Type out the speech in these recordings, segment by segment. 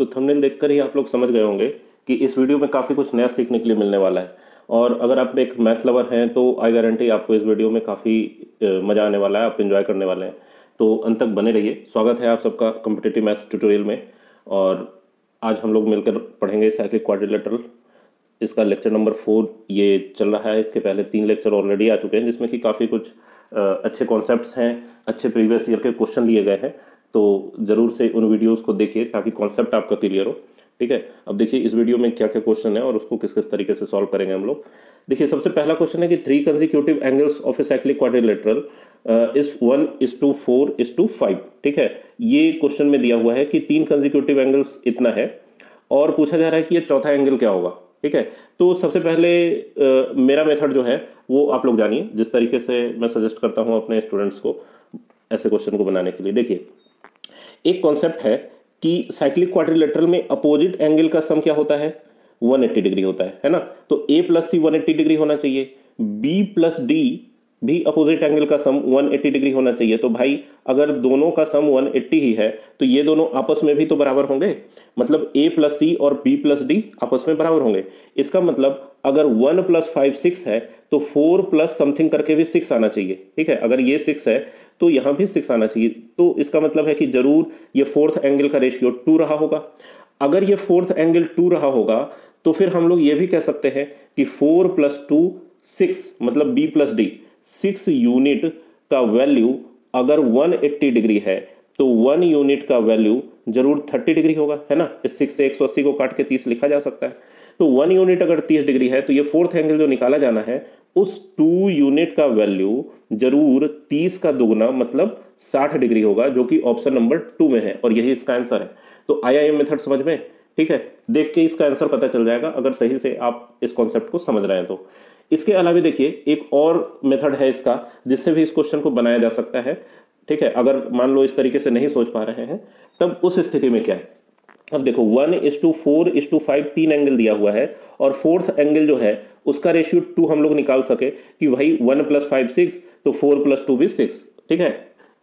तो थंबनेल देखकर ही आप लोग समझ गए होंगे कि इस वीडियो में काफ़ी कुछ नया सीखने के लिए मिलने वाला है। और अगर आप एक मैथ लवर हैं तो आई गारंटी आपको इस वीडियो में काफ़ी मज़ा आने वाला है, आप इन्जॉय करने वाले हैं। तो अंत तक बने रहिए। स्वागत है आप सबका कम्पिटेटिव मैथ्स ट्यूटोरियल में। और आज हम लोग मिलकर पढ़ेंगे साइक्लिक क्वाड्रिलेटरल इसका लेक्चर नंबर फोर ये चल रहा है। इसके पहले तीन लेक्चर ऑलरेडी आ चुके हैं, जिसमें कि काफ़ी कुछ अच्छे कॉन्सेप्ट्स हैं, अच्छे प्रीवियस ईयर के क्वेश्चन लिए गए हैं। तो ज़रूर से उन वीडियोज़ को देखिए ताकि कॉन्सेप्ट आपका क्लियर हो। ठीक है? अब देखिए इस वीडियो में क्या क्या क्वेश्चन है और उसको किस किस तरीके से सॉल्व करेंगे हम लोग। देखिए सबसे पहला क्वेश्चन है कि three consecutive angles of a cyclic quadrilateral is one is to four is to five ठीक है? ये क्वेश्चन में दिया हुआ है कि तीन कंजिक्यूटिव एंगल्स इतना है और पूछा जा रहा है कि ये चौथा एंगल क्या होगा? ठीक है? तो सबसे पहले आ, मेरा मेथड जो है वो आप लोग जानिए। जिस तरीके से मैं सजेस्ट करता हूँ अपने स्टूडेंट्स को ऐसे क्वेश्चन को बनाने के लिए। देखिए एक कॉन्सेप्ट है कि साइक्लिक क्वाड्रिलेटरल में अपोजिट एंगल का सम क्या होता है? 180 डिग्री होता है है ना? तो A plus C one degree होना चाहिए। बी प्लस डी भी अपोजिट एंगल का सम 180 डिग्री होना चाहिए। तो भाई, अगर दोनों का सम 180 ही है तो ये दोनों आपस में भी तो बराबर होंगे? मतलब a प्लस सी और b प्लस डी आपस में बराबर होंगे। इसका मतलब अगर वन प्लस फाइव सिक्स है तो फोर प्लस समथिंग करके भी सिक्स आना चाहिए। ठीक है? अगर ये सिक्स है तो यहाँ भी सिक्स आना चाहिए। तो इसका मतलब है कि ज़रूर ये फोर्थ एंगल का रेशियो टू रहा होगा। अगर ये फोर्थ एंगल टू रहा होगा तो फिर हम लोग ये भी कह सकते हैं कि फोर प्लस टू सिक्स मतलब B plus D six unit का वैल्यू अगर 180 डिग्री है तो वन यूनिट का वैल्यू ज़रूर 30 डिग्री होगा, है ना? इस सिक्स से 180 को काट के 30 लिखा जा सकता है। तो वन यूनिट अगर 30 डिग्री है तो ये फोर्थ एंगल जो निकाला जाना है, उस टू यूनिट का वैल्यू ज़रूर 30 का दोगुना मतलब 60 डिग्री होगा, जो कि ऑप्शन नंबर टू में है, और यही इसका आंसर है। तो आई मेथड समझ में? ठीक है? देख के इसका आंसर पता चल जाएगा, अगर सही से आप इस कॉन्सेप्ट को समझ रहे हैं तो। इसके अलावा देखिए, एक और मेथड है इसका, जिससे भी इस क्वेश्चन को बनाया जा सकता है। ठीक है? अगर मान लो इस तरीके से नहीं सोच पा रहे हैं, तब उस स्थिति में क्या है? अब देखो one is to four is to five तीन एंगल दिया हुआ है, और फोर्थ एंगल जो है, उसका रेशियो टू हम लोग निकाल सके कि भाई वन प्लस फाइव सिक्स तो फोर प्लस टू भी सिक्स ठीक है?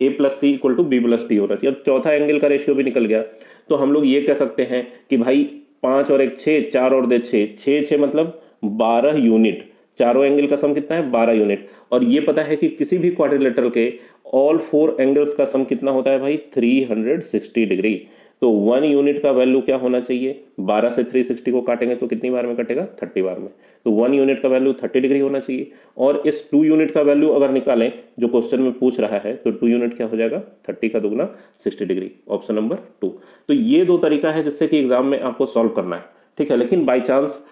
A plus C equal to B plus D होना चाहिए। अब चौथा एंगल का रेशियो भी निकल गया तो हम लोग ये कह सकते हैं कि भाई पाँच और एक छः, चार और दे छः। छः मतलब बारह यूनिट चारों एंगल का सम कितना है? बारह यूनिट और ये पता है कि किसी भी क्वाड्रिलेटरल के ऑल फोर एंगल्स का सम कितना होता है भाई? थ्री हंड्रेड सिक्सटी डिग्री तो वन यूनिट का वैल्यू क्या होना चाहिए? बारह से थ्री सिक्सटी को काटेंगे तो कितनी बार में कटेगा? थर्टी बार में। तो वन यूनिट का वैल्यू थर्टी डिग्री होना चाहिए और इस टू यूनिट का वैल्यू अगर निकालें, जो क्वेश्चन में पूछ रहा है तो टू यूनिट क्या हो जाएगा? थर्टी का दोगुना sixty degree option number two तो ये दो तरीका है जिससे कि एग्ज़ाम में आपको सॉल्व करना है। ठीक है, लेकिन बाई चांस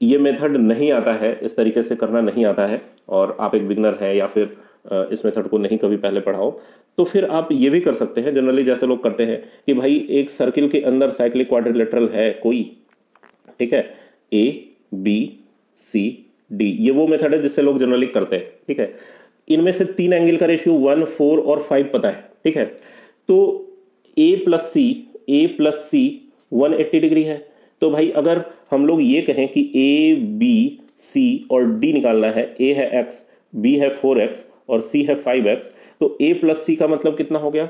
ये मेथड नहीं आता है, इस तरीके से करना नहीं आता है और आप एक बिगनर है या फिर इस मेथड को नहीं कभी पहले पढ़ाओ। तो फिर आप ये भी कर सकते हैं जनरली जैसे लोग करते हैं कि भाई एक सर्किल के अंदर साइक्लिक क्वाड्रिलेटरल है कोई, ठीक है? ए बी सी डी ये वो मेथड है जिससे लोग जनरली करते हैं, ठीक है? इनमें से तीन एंगल का रेशियो वन फोर और फाइव पता है, ठीक है? तो A plus C A plus C one eighty degree है। तो भाई अगर हम लोग ये कहें कि ए बी सी और डी निकालना है ए है एक्स बी है फोर एक्स और सी है फाइव एक्स तो ए प्लस सी का मतलब कितना हो गया?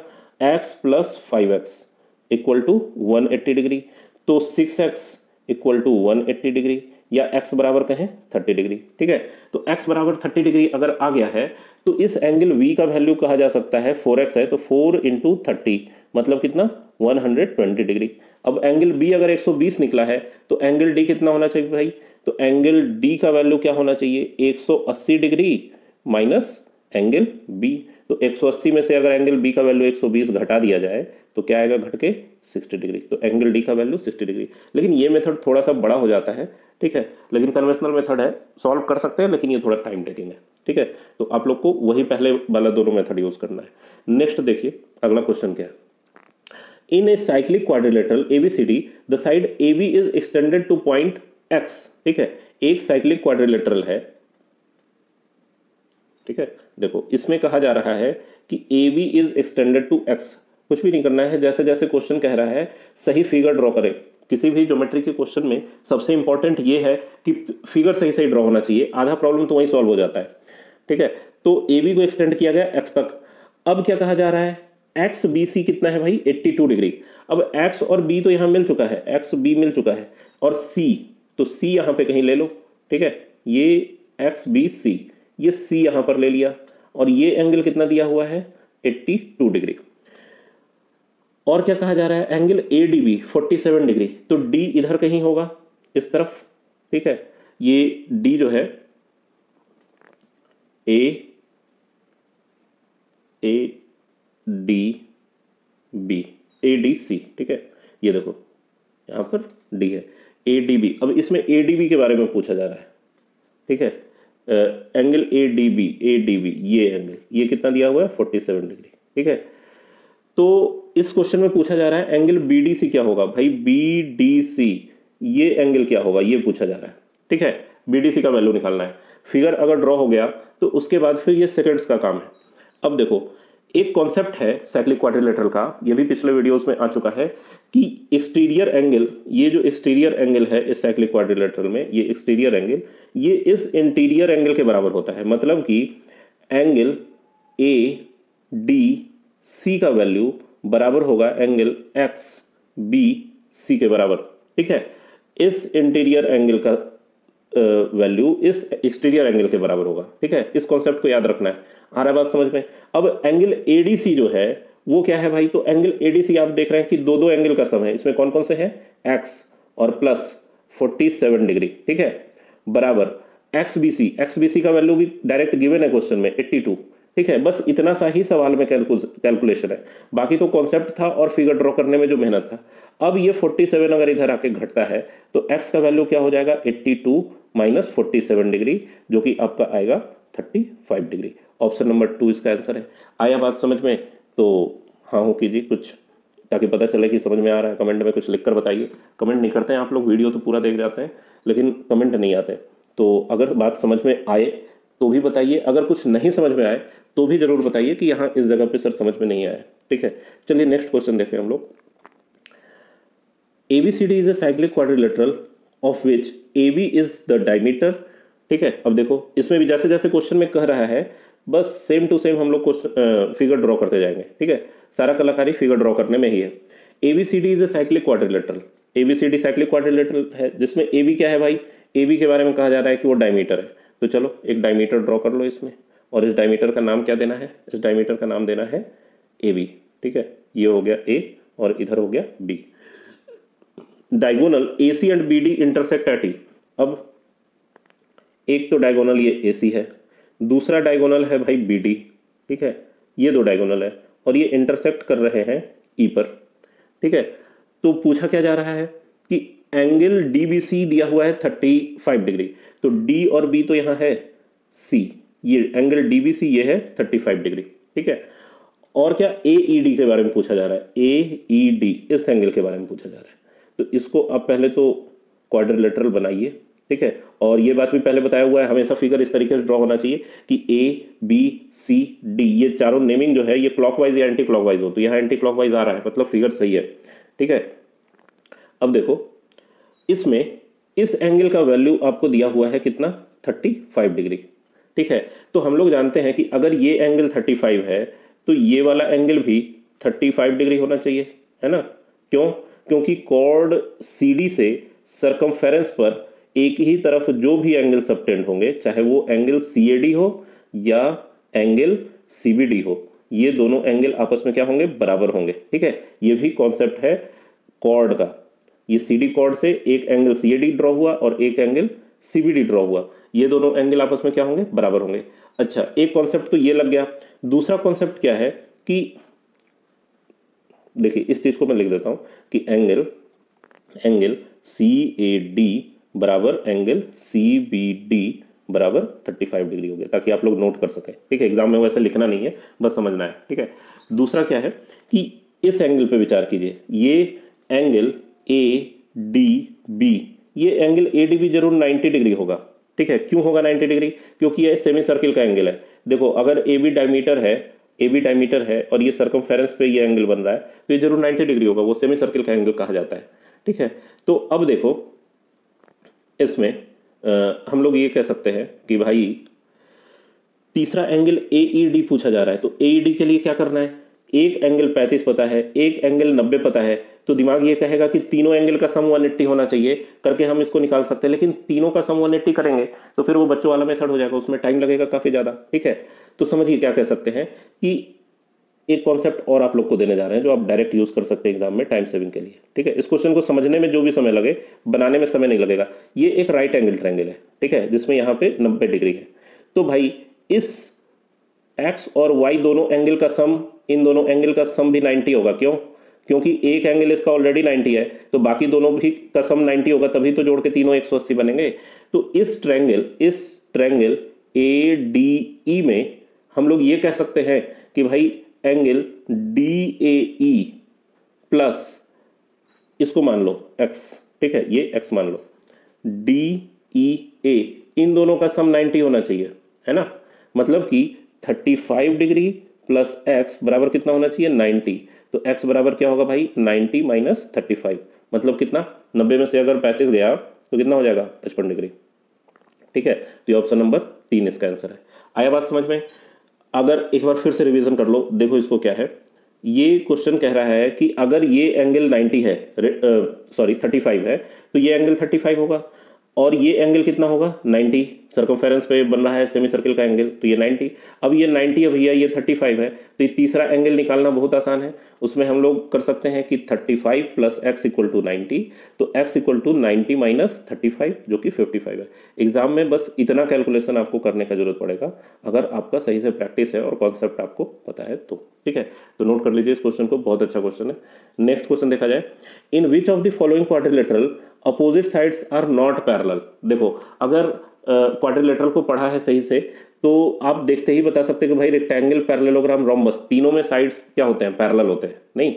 X plus five x equal to one eighty degree तो six x equal to one eighty degree या x बराबर कहें थर्टी डिग्री ठीक है? तो x बराबर थर्टी डिग्री अगर आ गया है तो इस एंगल v का वैल्यू कहा जा सकता है? फोर एक्स है तो फोर इंटू थर्टी मतलब कितना? वन हंड्रेड ट्वेंटी डिग्री अब एंगल बी अगर 120 निकला है तो एंगल डी कितना होना चाहिए भाई? तो एंगल डी का वैल्यू क्या होना चाहिए? 180 डिग्री माइनस एंगल बी तो 180 में से अगर एंगल बी का वैल्यू 120 घटा दिया जाए तो क्या आएगा घट के 60 डिग्री तो एंगल डी का वैल्यू 60 डिग्री। लेकिन ये मेथड थोड़ा सा बड़ा हो जाता है, ठीक है? लेकिन कन्वेंशनल मेथड है सॉल्व कर सकते हैं, लेकिन ये थोड़ा टाइम टेकिंग है, ठीक है? तो आप लोग को वही पहले वाला दोनों मेथड यूज़ करना है। नेक्स्ट देखिए, अगला क्वेश्चन क्या है? In a cyclic quadrilateral ABCD the side AB is extended to point X, ठीक है? एक साइक्लिक क्वाड्रिलेटरल है ठीक है? देखो, इसमें कहा जा रहा है कि A B is extended to X कुछ भी नहीं करना है जैसे जैसे क्वेश्चन कह रहा है, सही फिगर ड्रॉ करें। किसी भी ज्योमेट्री के क्वेश्चन में सबसे इंपॉर्टेंट ये है कि फिगर सही सही ड्रॉ होना चाहिए। आधा प्रॉब्लम तो वहीं सॉल्व हो जाता है। ठीक है? तो ए बी को एक्सटेंड किया गया एक्स तक। अब क्या कहा जा रहा है? एक्स बी सी कितना है भाई? 82 डिग्री अब एक्स और बी तो यहाँ मिल चुका है। एक्स बी मिल चुका है। और सी तो सी यहाँ पे कहीं ले लो। ठीक है? ये एक्स बी सी ये सी यहाँ पर ले लिया और ये एंगल कितना दिया हुआ है? 82 डिग्री और क्या कहा जा रहा है? Angle A D B forty degree तो डी इधर कहीं होगा, इस तरफ़, ठीक है? ये डी जो है A A D B A D C ठीक है? ये देखो, यहाँ पर डी है ए डी बी अब इसमें ए डी बी के बारे में पूछा जा रहा है, ठीक है? Angle A D B A D B ये एंगल ये कितना दिया हुआ है? फोर्टी सेवन डिग्री ठीक है? तो इस क्वेश्चन में पूछा जा रहा है एंगल बी डी सी क्या होगा? भाई बी डी सी ये एंगल क्या होगा? ये पूछा जा रहा है, ठीक है? बी डी सी का वैल्यू निकालना है। फिगर अगर ड्रॉ हो गया तो उसके बाद फिर ये सेकेंड्स का काम है। अब देखो एक कॉन्सेप्ट है साइक्लिक क्वाड्रिलेटरल का, ये भी पिछले वीडियोस में आ चुका है कि एक्सटीरियर एंगल ये जो एक्सटीरियर एंगल है इस साइक्लिक क्वाड्रिलेटरल में, ये एक्सटीरियर एंगल ये इस इंटीरियर एंगल के बराबर होता है। मतलब कि एंगल ए डी सी का वैल्यू बराबर होगा एंगल एक्स बी सी के बराबर। ठीक है? इस इंटीरियर एंगल का वैल्यू इस एक्सटीरियर एंगल के बराबर होगा। ठीक है? इस कॉन्सेप्ट को याद रखना है। आ रहा है बात समझ में। अब एंगल एडीसी जो है, वो क्या है भाई? तो एंगल एडीसी आप देख रहे हैं कि दो दो एंगल का सम है। इसमें कौन कौन से है? एक्स और प्लस फोर्टी सेवन डिग्री ठीक है? बराबर। X B C X B C का वैल्यू भी डायरेक्ट गिवन है क्वेश्चन में एट्टी टू ठीक है? बस इतना सा ही सवाल में कैलकुलेशन है। बाकी तो कॉन्सेप्ट था और फिगर ड्रॉ करने में जो मेहनत था। अब ये 47 अगर इधर आके घटता है तो x का वैल्यू क्या हो जाएगा? 82 टू माइनस फोर्टी डिग्री जो कि आपका आएगा 35 डिग्री ऑप्शन नंबर टू इसका आंसर है। आया बात समझ में? तो हाँ हो कीजिए कुछ, ताकि पता चले कि समझ में आ रहा है। कमेंट में कुछ लिख कर बताइए। कमेंट नहीं करते हैं आप लोग वीडियो तो पूरा देख जाते हैं, लेकिन कमेंट नहीं आते। तो अगर बात समझ में आए तो भी बताइए। अगर कुछ नहीं समझ में आए तो भी ज़रूर बताइए कि यहाँ इस जगह पे सर समझ में नहीं आया। ठीक है? चलिए नेक्स्ट क्वेश्चन देखें हम लोग। A B C D is a cyclic quadrilateral of which A B is the diameter ठीक है? अब देखो, इसमें भी जैसे जैसे क्वेश्चन में कह रहा है, बस सेम टू सेम हम लोग क्वेश्चन फिगर ड्रॉ करते जाएँगे, ठीक है? सारा कलाकारी फिगर ड्रॉ करने में ही है। A B C D is a cyclic quadrilateral A B C D cyclic quadrilateral है, जिसमें ए बी क्या है भाई? ए बी के बारे में कहा जा रहा है कि वो डायमीटर है। तो चलो, एक डायमीटर ड्रॉ कर लो इसमें। और इस डायमीटर का नाम क्या देना है? इस डायमीटर का नाम देना है ए बी ठीक है? ये हो गया ए और इधर हो गया B diagonal A C and B D intersect at E अब एक तो डायगोनल ये ए सी है, दूसरा डायगोनल है भाई बी डी ठीक है? ये दो डायगोनल है और ये इंटरसेक्ट कर रहे हैं ई e पर, ठीक है? तो पूछा क्या जा रहा है कि एंगल डी बी सी दिया हुआ है थर्टी फाइव डिग्री तो डी और बी तो यहाँ है सी ये एंगल डी बी सी ये है थर्टी फाइव डिग्री ठीक है? और क्या ए ई डी के बारे में पूछा जा रहा है? ए ई डी इस एंगल के बारे में पूछा जा रहा है। तो इसको आप पहले तो क्वाड्रिलेटरल बनाइए ठीक है? और ये बात भी पहले बताया हुआ है, हमेशा फिगर इस तरीके से ड्रॉ होना चाहिए कि ए बी सी डी ये चारों नेमिंग जो है, ये क्लॉकवाइज या एंटी क्लॉकवाइज हो। तो यहाँ एंटी क्लॉकवाइज आ रहा है मतलब फिगर सही है। ठीक है? अब देखो, इसमें इस एंगल का वैल्यू आपको दिया हुआ है कितना? थर्टी फाइव डिग्री ठीक है? तो हम लोग जानते हैं कि अगर ये एंगल थर्टी फाइव है तो ये वाला एंगल भी थर्टी फाइव डिग्री होना चाहिए, है ना? क्यों? क्योंकि कॉर्ड सी से सरकमफेरेंस पर एक ही तरफ़ जो भी एंगल सबटेंड होंगे, चाहे वो एंगल सीएडी हो या एंगल सीबीडी हो, ये दोनों एंगल आपस में क्या होंगे? बराबर होंगे। ठीक है? ये भी कॉन्सेप्ट है कॉर्ड का। ये सी डी कॉर्ड से एक एंगल सी डी ड्रॉ हुआ और एक angle C B D draw हुआ। ये दोनों एंगल आपस में क्या होंगे? बराबर होंगे। अच्छा एक कॉन्सेप्ट तो ये लग गया। दूसरा कॉन्सेप्ट क्या है कि, देखिए, इस चीज़ को मैं लिख देता हूँ कि angle angle C A D बराबर एंगल सी बी डी बराबर थर्टी फाइव डिग्री हो गया, ताकि आप लोग नोट कर सकें। ठीक है एग्ज़ाम में वैसे लिखना नहीं है, बस समझना है, ठीक है? दूसरा क्या है कि इस एंगल पे विचार कीजिए, ये एंगल ए डी बी ये एंगल ए डी बी ज़रूर नाइन्टी डिग्री होगा, ठीक है? क्यों होगा 90 डिग्री क्योंकि ये सेमी सर्किल का एंगल है। देखो, अगर ए बी डायमीटर है ए बी डायमीटर है, और ये सरकमफेरेंस पे ये एंगल बन रहा है तो ये ज़रूर 90 डिग्री होगा, वो सेमी सर्किल का एंगल कहा जाता है, ठीक है? तो अब देखो इसमें आ, हम लोग ये कह सकते हैं कि भाई तीसरा एंगल ए ई डी पूछा जा रहा है तो ए ई डी के लिए क्या करना है? एक एंगल पैंतीस पता है एक एंगल नब्बे पता है तो दिमाग ये कहेगा कि तीनों एंगल का सम वन एट्टी होना चाहिए करके हम इसको निकाल सकते हैं लेकिन तीनों का सम वन एट्टी करेंगे तो फिर वो बच्चों वाला मेथड हो जाएगा उसमें टाइम लगेगा काफ़ी ज़्यादा ठीक है? तो समझिए क्या कह सकते हैं कि एक कॉन्सेप्ट और आप लोग को देने जा रहे हैं, जो आप डायरेक्ट यूज़ कर सकते हैं एग्ज़ाम में टाइम सेविंग के लिए। ठीक है? इस क्वेश्चन को समझने में जो भी समय लगे, बनाने में समय नहीं लगेगा। ये एक राइट एंगल ट्रैंगल है। ठीक है? जिसमें यहाँ पे नब्बे डिग्री है। तो भाई, इस एक्स और वाई दोनों एंगल का सम इन दोनों एंगल का सम भी 90 होगा। क्यों? क्योंकि एक एंगल इसका ऑलरेडी 90 है। तो बाकी दोनों भी का सम 90 होगा, तभी तो जोड़ के तीनों 180 बनेंगे। तो इस ट्रैंगल इस ट्रैंगल ए डी ई में हम लोग ये कह सकते हैं कि भाई angle D A E plus इसको मान लो एक्स ठीक है? ये एक्स मान लो। डी ई ए इन दोनों का सम 90 होना चाहिए, है ना? मतलब कि 35 डिग्री प्लस एक्स बराबर कितना होना चाहिए? 90 तो एक्स बराबर क्या होगा भाई? 90 माइनस थर्टी मतलब कितना? 90 में से अगर 35 गया तो कितना हो जाएगा? पचपन डिग्री ठीक है? तो ये ऑप्शन नंबर तीन इसका आंसर है। आया बात समझ में? अगर एक बार फिर से रिवीजन कर लो, देखो इसको क्या है। ये क्वेश्चन कह रहा है कि अगर ये एंगल 90 है सॉरी 35 है तो ये एंगल 35 होगा। और ये एंगल कितना होगा? 90 सर्कमफेरेंस पे बन रहा है सेमी सर्किल का एंगल तो ये 90 अब ये 90 है भैया, ये 35 है तो ये तीसरा एंगल निकालना बहुत आसान है। उसमें हम लोग कर सकते हैं कि 35 five plus x equal to ninety तो x equal to ninety minus thirty जो कि 55 है। एग्ज़ाम में बस इतना कैलकुलेशन आपको करने का ज़रूरत पड़ेगा, अगर आपका सही से प्रैक्टिस है और कॉन्सेप्ट आपको पता है तो। ठीक है? तो नोट कर लीजिए इस क्वेश्चन को, बहुत अच्छा क्वेश्चन है। नेक्स्ट क्वेश्चन देखा जाए। In which of the following quadrilateral opposite sides are not parallel देखो, अगर क्वाड्रिलेटरल को पढ़ा है सही से तो आप देखते ही बता सकते हैं कि भाई रेक्टेंगल पैरेललोग्राम रोम्बस तीनों में साइड्स क्या होते हैं? पैरेलल होते हैं, नहीं?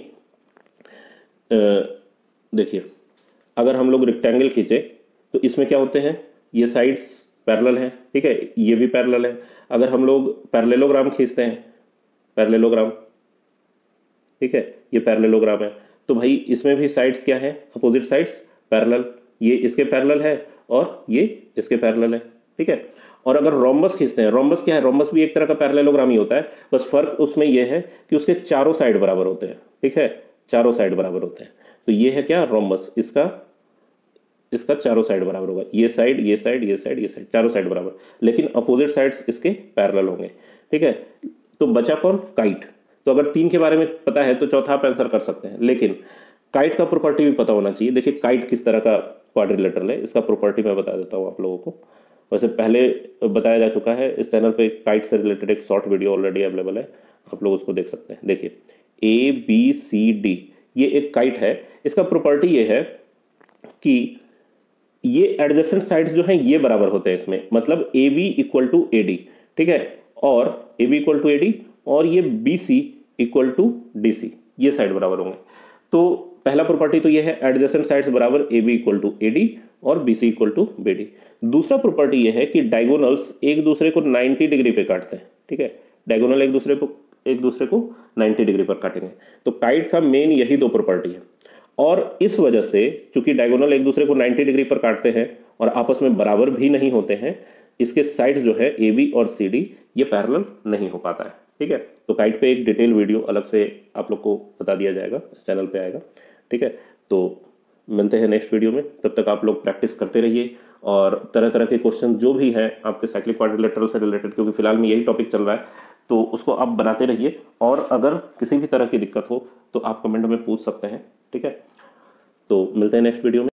देखिए, अगर हम लोग रेक्टेंगल खींचे तो इसमें क्या होते हैं? ये साइड्स पैरेलल हैं, ठीक है? ये भी पैरेलल है। अगर हम लोग पैरेललोग्राम खींचते हैं पैरेललोग्राम ठीक है? ये पैरेललोग्राम है। तो भाई इसमें भी साइड्स क्या है? अपोजिट साइड्स पैरेलल ये इसके पैरेलल है और ये इसके पैरेलल है, ठीक है? और अगर रोम्बस खींचते हैं रोम्बस क्या है? रोम्बस भी एक तरह का पैरेललोग्राम ही होता है, बस फ़र्क उसमें यह है कि उसके चारों साइड बराबर होते हैं, ठीक है? चारों साइड बराबर होते हैं। तो ये है क्या? रोम्बस इसका इसका चारों साइड बराबर होगा। ये साइड ये साइड ये साइड ये साइड चारों साइड बराबर। लेकिन अपोजिट साइड्स इसके पैरेलल होंगे, ठीक है? तो बचा कौन? काइट तो अगर तीन के बारे में पता है तो चौथा आप आंसर कर सकते हैं। लेकिन काइट का प्रॉपर्टी भी पता होना चाहिए। देखिए काइट किस तरह का क्वाड्रिलेटरल है, इसका प्रॉपर्टी मैं बता देता हूँ आप लोगों को। वैसे पहले बताया जा चुका है, इस चैनल पे काइट से रिलेटेड एक शॉर्ट वीडियो ऑलरेडी अवेलेबल है। आप लोग उसको देख सकते हैं। देखिए ए बी सी डी ये एक काइट है। इसका प्रॉपर्टी ये है कि ये एडजस्टेंट साइड्स जो हैं, ये बराबर होते हैं इसमें। मतलब A B equal to A D ठीक है? और A B equal to A D और ये B C equal to D C ये साइड बराबर होंगे। तो पहला प्रॉपर्टी तो ये है एडजस्टेंट साइड्स बराबर A B equal to A D और B C equal to B D दूसरा प्रॉपर्टी ये है कि डायगोनल्स एक दूसरे को 90 डिग्री पे काटते हैं, ठीक है? डायगोनल एक दूसरे को, एक दूसरे को 90 डिग्री पर काटेंगे। तो काइट का मेन यही दो प्रॉपर्टी है। और इस वजह से चूँकि डायगोनल एक दूसरे को 90 डिग्री पर काटते हैं और आपस में बराबर भी नहीं होते हैं, इसके साइड्स जो है ए बी और सी डी ये पैरेलल नहीं हो पाता है। ठीक है? तो काइट पे एक डिटेल वीडियो अलग से आप लोग को बता दिया जाएगा, इस चैनल पे आएगा, ठीक है? तो मिलते हैं नेक्स्ट वीडियो में। तब तक आप लोग प्रैक्टिस करते रहिए और तरह तरह के क्वेश्चन जो भी हैं आपके साइक्लिक क्वाड्रिलेटरल से रिलेटेड क्योंकि फ़िलहाल में यही टॉपिक चल रहा है तो उसको आप बनाते रहिए। और अगर किसी भी तरह की दिक्कत हो तो आप कमेंट में पूछ सकते हैं, ठीक है? तो मिलते हैं नेक्स्ट वीडियो में।